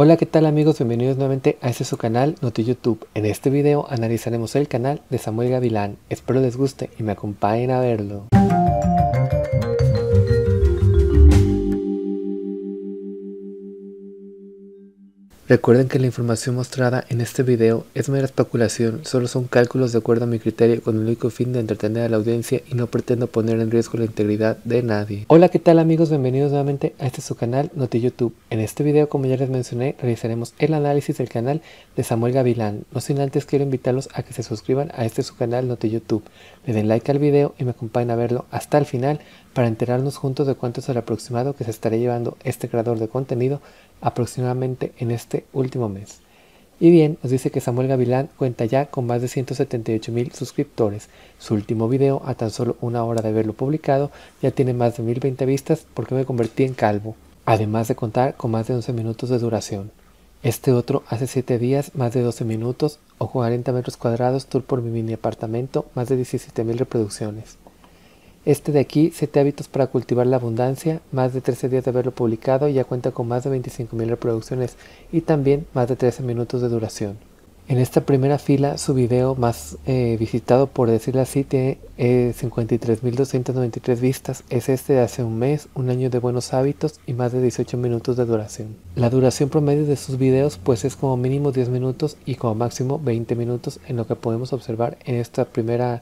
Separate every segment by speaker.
Speaker 1: Hola qué tal amigos, bienvenidos nuevamente a este su canal Noti YouTube. En este video analizaremos el canal de Samuel Gavilán. Espero les guste y me acompañen a verlo. Recuerden que la información mostrada en este video es mera especulación, solo son cálculos de acuerdo a mi criterio con el único fin de entretener a la audiencia y no pretendo poner en riesgo la integridad de nadie. Hola qué tal amigos, bienvenidos nuevamente a este su canal Noti YouTube. En este video como ya les mencioné realizaremos el análisis del canal de Samuel Gavilán. No sin antes quiero invitarlos a que se suscriban a este su canal Noti YouTube, le den like al video y me acompañen a verlo hasta el final para enterarnos juntos de cuánto es el aproximado que se estará llevando este creador de contenido aproximadamente en este último mes. Y bien, nos dice que Samuel Gavilán cuenta ya con más de 178 mil suscriptores. Su último video, a tan solo una hora de haberlo publicado, ya tiene más de 1020 vistas porque me convertí en calvo, además de contar con más de 11 minutos de duración. Este otro hace 7 días, más de 12 minutos o 40 metros cuadrados, tour por mi mini apartamento, más de 17 mil reproducciones. Este de aquí, 7 hábitos para cultivar la abundancia, más de 13 días de haberlo publicado ya cuenta con más de 25.000 reproducciones y también más de 13 minutos de duración. En esta primera fila, su video más eh, visitado, por decirlo así, tiene 53.293 eh, vistas. Es este de hace un mes, un año de buenos hábitos y más de 18 minutos de duración. La duración promedio de sus videos pues es como mínimo 10 minutos y como máximo 20 minutos en lo que podemos observar en esta primera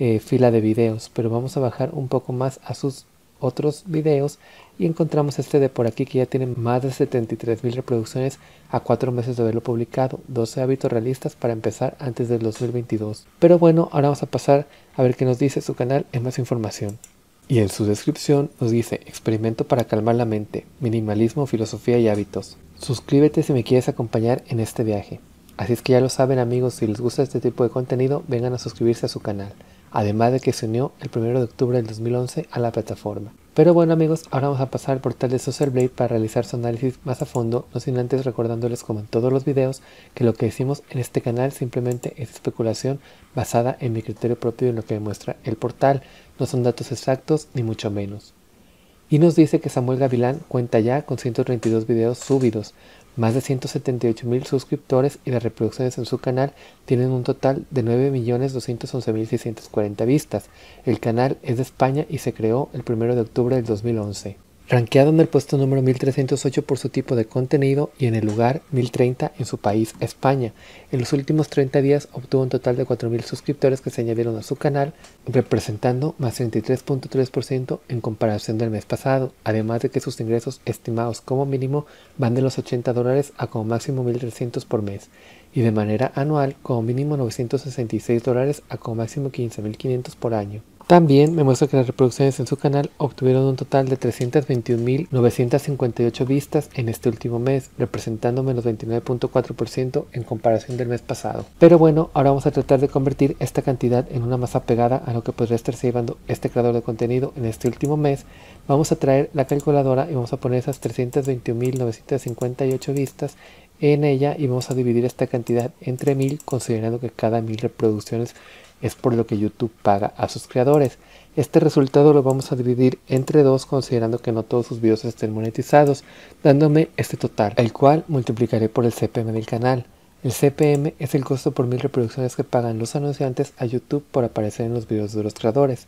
Speaker 1: eh, fila de videos, pero vamos a bajar un poco más a sus otros videos y encontramos este de por aquí que ya tiene más de 73 mil reproducciones a 4 meses de haberlo publicado, 12 hábitos realistas para empezar antes del 2022. Pero bueno, ahora vamos a pasar a ver qué nos dice su canal en más información. Y en su descripción nos dice experimento para calmar la mente, minimalismo, filosofía y hábitos. Suscríbete si me quieres acompañar en este viaje. Así es que ya lo saben amigos, si les gusta este tipo de contenido, vengan a suscribirse a su canal además de que se unió el 1 de octubre del 2011 a la plataforma. Pero bueno amigos, ahora vamos a pasar al portal de Social Blade para realizar su análisis más a fondo, no sin antes recordándoles como en todos los videos que lo que decimos en este canal simplemente es especulación basada en mi criterio propio y en lo que demuestra el portal, no son datos exactos ni mucho menos. Y nos dice que Samuel Gavilán cuenta ya con 132 videos subidos, más de 178 mil suscriptores y las reproducciones en su canal tienen un total de 9.211.640 vistas. El canal es de España y se creó el 1 de octubre del 2011 rankeado en el puesto número 1308 por su tipo de contenido y en el lugar 1030 en su país, España. En los últimos 30 días obtuvo un total de 4.000 suscriptores que se añadieron a su canal, representando más 33.3% en comparación del mes pasado, además de que sus ingresos estimados como mínimo van de los 80 dólares a como máximo 1.300 por mes y de manera anual como mínimo 966 dólares a como máximo 15.500 por año. También me muestra que las reproducciones en su canal obtuvieron un total de 321.958 vistas en este último mes, representando menos 29.4% en comparación del mes pasado. Pero bueno, ahora vamos a tratar de convertir esta cantidad en una más apegada a lo que podría estarse llevando este creador de contenido en este último mes. Vamos a traer la calculadora y vamos a poner esas 321.958 vistas en ella y vamos a dividir esta cantidad entre mil considerando que cada mil reproducciones es por lo que YouTube paga a sus creadores. Este resultado lo vamos a dividir entre dos considerando que no todos sus videos estén monetizados, dándome este total, el cual multiplicaré por el CPM del canal. El CPM es el costo por mil reproducciones que pagan los anunciantes a YouTube por aparecer en los videos de los creadores.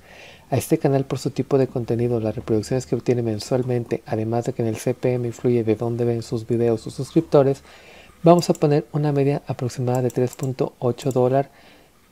Speaker 1: A este canal por su tipo de contenido, las reproducciones que obtiene mensualmente, además de que en el CPM influye de dónde ven sus videos sus suscriptores, vamos a poner una media aproximada de 3.8 dólares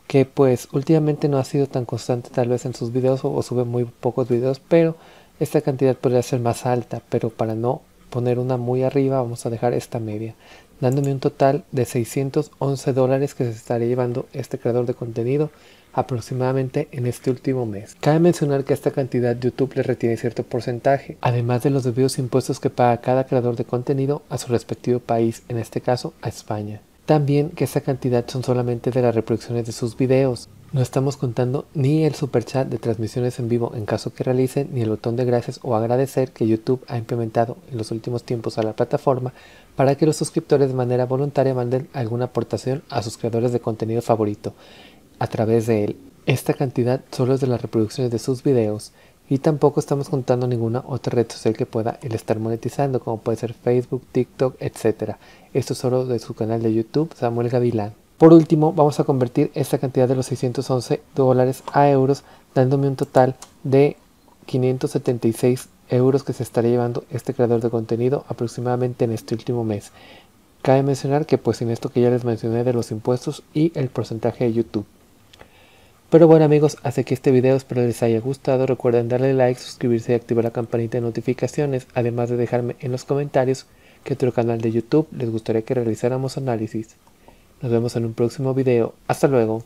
Speaker 1: que pues últimamente no ha sido tan constante tal vez en sus videos o, sube muy pocos videos, pero esta cantidad podría ser más alta, pero para no poner una muy arriba vamos a dejar esta media, dándome un total de 611 dólares que se estaría llevando este creador de contenido aproximadamente en este último mes. Cabe mencionar que esta cantidad YouTube le retiene cierto porcentaje, además de los debidos impuestos que paga cada creador de contenido a su respectivo país, en este caso a España. También que esa cantidad son solamente de las reproducciones de sus videos. No estamos contando ni el super chat de transmisiones en vivo en caso que realicen, ni el botón de gracias o agradecer que YouTube ha implementado en los últimos tiempos a la plataforma para que los suscriptores de manera voluntaria manden alguna aportación a sus creadores de contenido favorito a través de él. Esta cantidad solo es de las reproducciones de sus videos y tampoco estamos contando ninguna otra red social que pueda él estar monetizando, como puede ser Facebook, TikTok, etc. Esto es solo de su canal de YouTube, Samuel Gavilán. Por último, vamos a convertir esta cantidad de los 611 dólares a euros, dándome un total de 576 euros que se estaría llevando este creador de contenido aproximadamente en este último mes. Cabe mencionar que pues en esto que ya les mencioné de los impuestos y el porcentaje de YouTube. Pero bueno amigos, hasta aquí este video, espero les haya gustado, recuerden darle like, suscribirse y activar la campanita de notificaciones, además de dejarme en los comentarios que otro canal de YouTube les gustaría que realizáramos análisis. Nos vemos en un próximo video, hasta luego.